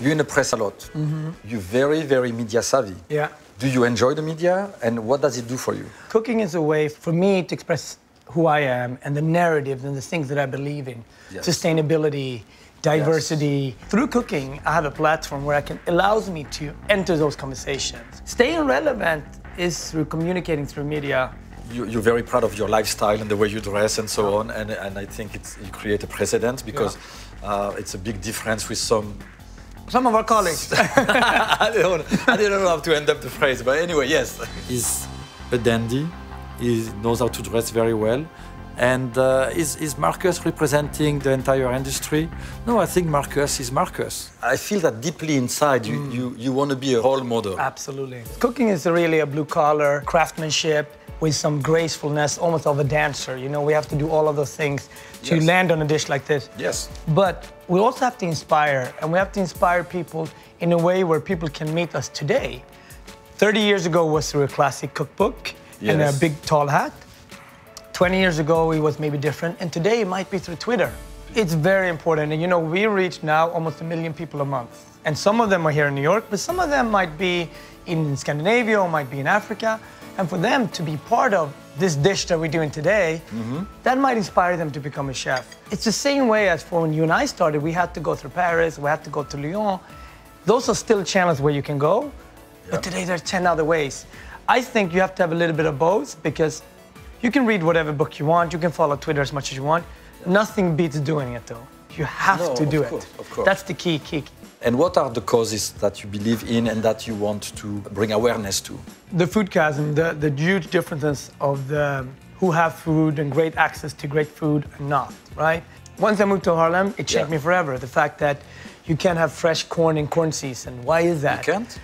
You're in the press a lot. Mm-hmm. You're very, very media savvy. Yeah. Do you enjoy the media and what does it do for you? Cooking is a way for me to express who I am and the narrative and the things that I believe in. Yes. Sustainability, diversity. Through cooking, I have a platform where I can allows me to enter those conversations. Staying relevant is through communicating through media. You, you're very proud of your lifestyle and the way you dress and so on, and, and I think it's, you create a precedent because uh, it's a big difference with some. Some of our colleagues. I, don't, I didn't know how to end up the phrase, but anyway, yes. He's a dandy, he knows how to dress very well. And uh, is, is Marcus representing the entire industry? No, I think Marcus is Marcus. I feel that deeply inside, you, you, you want to be a role model. Absolutely. Cooking is really a blue collar craftsmanship with some gracefulness, almost of a dancer. You know, we have to do all of those things to Yes. land on a dish like this. Yes. But we also have to inspire, and we have to inspire people in a way where people can meet us today. 30 years ago was through a classic cookbook and a big tall hat. 20 years ago it was maybe different, and today it might be through Twitter. It's very important, and you know, we reach now almost a million people a month. And some of them are here in New York, but some of them might be in Scandinavia or might be in Africa. And for them to be part of this dish that we're doing today, mm-hmm. that might inspire them to become a chef. It's the same way as for when you and I started, we had to go through Paris, we had to go to Lyon. Those are still channels where you can go, but today there are 10 other ways. I think you have to have a little bit of both because you can read whatever book you want, you can follow Twitter as much as you want. Nothing beats doing it though. You have No, to do of it. course, of course. That's the key, key. And what are the causes that you believe in and that you want to bring awareness to? The food chasm, the, the huge differences of the who have food and great access to great food and not, right? Once I moved to Harlem, it changed Yeah. me forever. The fact that you can't have fresh corn in corn season. Why is that? You can't?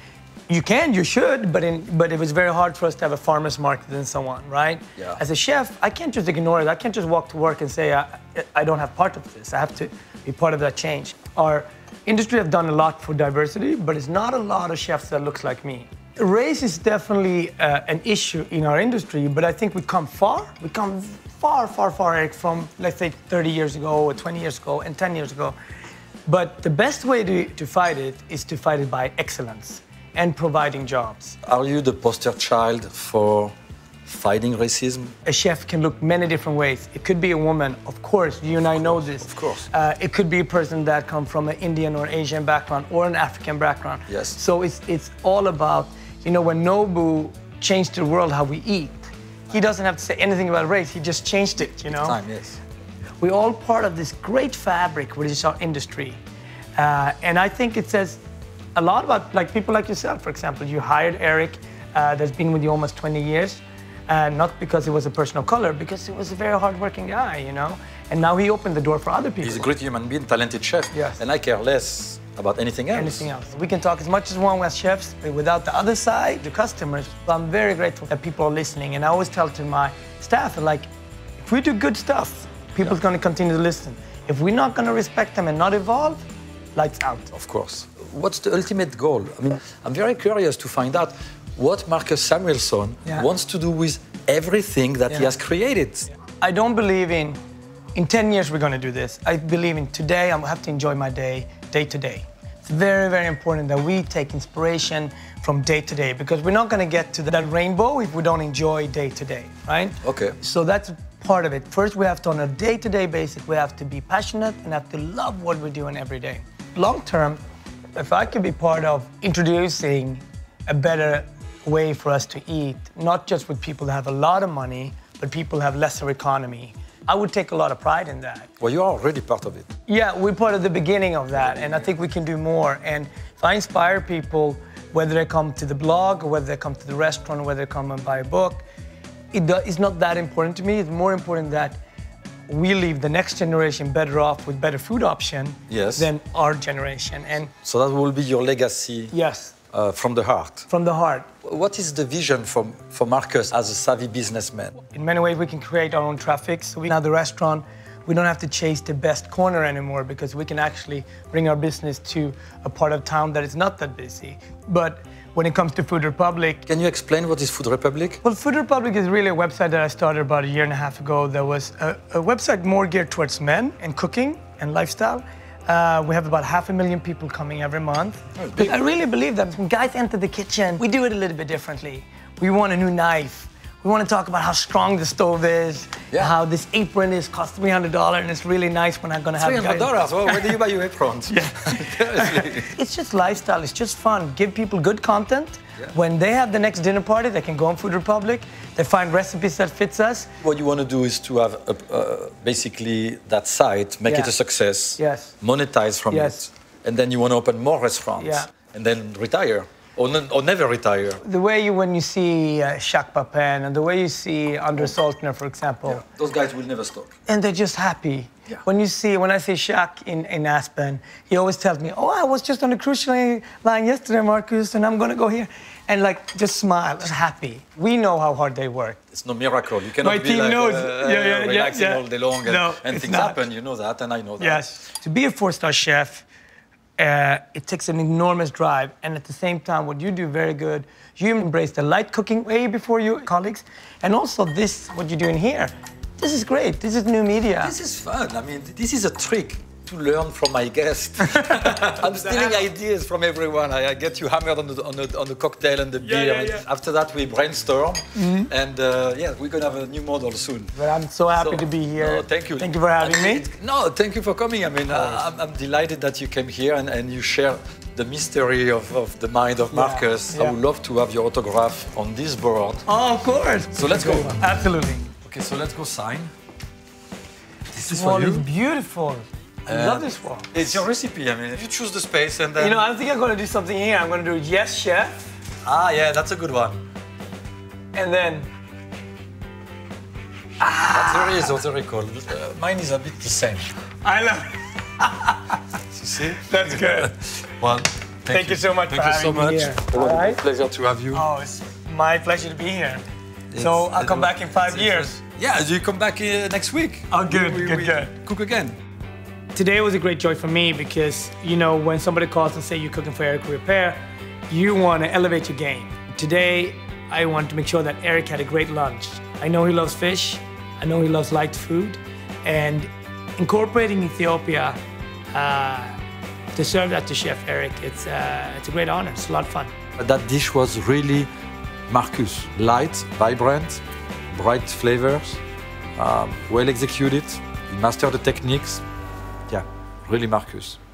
You can, you should, but in, but it was very hard for us to have a farmer's market and so on, right? Yeah. As a chef, I can't just ignore it. I can't just walk to work and say I, I don't have part of this. I have to be part of that change. Our industry have done a lot for diversity, but it's not a lot of chefs that looks like me. Race is definitely uh, an issue in our industry, but I think we come far. We come far, far, far Eric, from let's say 30 years ago, or 20 years ago, and 10 years ago. But the best way to, to fight it is to fight it by excellence and providing jobs. Are you the poster child for fighting racism? A chef can look many different ways. It could be a woman, of course, you and I know this. of course. Uh, it could be a person that come from an Indian or Asian background or an African background. Yes. So it's, it's all about, you know, when Nobu changed the world how we eat, he doesn't have to say anything about race, he just changed it, you know? Time, yes. We're all part of this great fabric, which is our industry. Uh, and I think it says a lot about like people like yourself, for example. You hired Eric, uh, that's been with you almost 20 years, uh, not because he was a person of color, because he was a very hardworking guy, you know. And now he opened the door for other people. He's a great human being, talented chef. Yes. And I care less about anything else. Anything else. We can talk as much as we want as chefs, but without the other side, the customers. So I'm very grateful that people are listening. And I always tell to my staff, like, if we do good stuff, people's going to continue to listen. If we're not going to respect them and not evolve, lights out. Of course. What's the ultimate goal? I mean, I'm very curious to find out what Marcus Samuelsson Yeah. wants to do with everything that he has created. I don't believe in, in 10 years we're going to do this. I believe in today, I have to enjoy my day, day to day. It's very, very important that we take inspiration from day to day because we're not going to get to that rainbow if we don't enjoy day to day, right? Okay. So that's part of it. First, we have to, on a day to day basis, we have to be passionate and have to love what we're doing every day. Long term, if I could be part of introducing a better way for us to eat, not just with people that have a lot of money, but people who have lesser economy, I would take a lot of pride in that. Well, you are already part of it. Yeah, we're part of the beginning of that, and I think we can do more. And if I inspire people, whether they come to the blog, or whether they come to the restaurant, or whether they come and buy a book, it do, it's not that important to me. It's more important that we leave the next generation better off with better food option Yes. than our generation. And So that will be your legacy yes, uh, from the heart. from the heart. What is the vision for, for Marcus as a savvy businessman? In many ways, we can create our own traffic. So we now the restaurant, we don't have to chase the best corner anymore because we can actually bring our business to a part of town that is not that busy. But when it comes to Food Republic, Can you explain what is Food Republic? well, Food Republic is really a website that I started about a year and a half ago. That was a, a website more geared towards men and cooking and lifestyle. Uh, we have about half a million people coming every month. But I really believe that when guys enter the kitchen, we do it a little bit differently. We want a new knife. We want to talk about how strong the stove is, Yeah. how this apron is cost $300 and it's really nice when I'm going to have $300? Well, where do you buy your aprons? Yeah. It's just lifestyle. It's just fun. Give people good content. When they have the next dinner party, they can go on Food Republic. They find recipes that fits us. What you want to do is to have a, uh, basically that site, make it a success, Yes. monetize from Yes. it, and then you want to open more restaurants, Yeah. and then retire, or, n- or never retire. The way you, when you see uh, Jacques Pépin and the way you see Andre Soltner, for example, Those guys will never stop. and they're just happy. Yeah. When you see, when I see Jacques in, in Aspen, he always tells me, "Oh, I was just on the cruise line line yesterday, Marcus, and I'm gonna go here," and like just smile, just happy. We know how hard they work. It's no miracle. You cannot My be like knows. uh, Yeah, yeah, yeah, relaxing yeah. all day long, and, No, and things not. happen. You know that, and I know that. Yes. To be a four-star chef, uh, it takes an enormous drive, and at the same time, what you do very good, you embrace the light cooking way before your colleagues, and also this, what you're doing here. This is great. This is new media. This is fun. I mean, this is a trick to learn from my guest. I'm stealing ideas from everyone. I, I get you hammered on the, on the, on the cocktail and the beer. yeah, yeah. After that, we brainstorm. And uh, yeah, we're going to have a new model soon. But I'm so happy So- to be here. No, thank you. Thank you for having me. No, thank you for coming. I mean, I'm, I'm delighted that you came here and, and you share the mystery of, of the mind of Marcus. I yeah. would love to have your autograph on this board. Oh, of course. So let's go. Absolutely. Okay, so let's go sign. This is for you. beautiful. I Uh, love this wall. It's your recipe. I mean, if you choose the space and then. You know, I think I'm going to do something here. I'm going to do yes, chef, ah, yeah, that's a good one. and then That's very esoterical. Uh, mine is a bit the same. I love. You see? That's good. Well, Thank you so much Thank for you so having me much. here. It was All right. a pleasure to have you. Oh, it's my pleasure to be here. so I'll come back in five years. Yeah, you come back uh, next week. Oh, good, We- we- good, we good. Cook again. Today was a great joy for me because, you know, when somebody calls and say you're cooking for Eric Ripert, you want to elevate your game. Today, I want to make sure that Eric had a great lunch. I know he loves fish. I know he loves light food. And incorporating Ethiopia uh, to serve that to Chef Eric, it's, uh, it's a great honor. It's a lot of fun. That dish was really Marcus. Light, vibrant, bright flavors, um, well executed. He mastered the techniques. Really Marcus.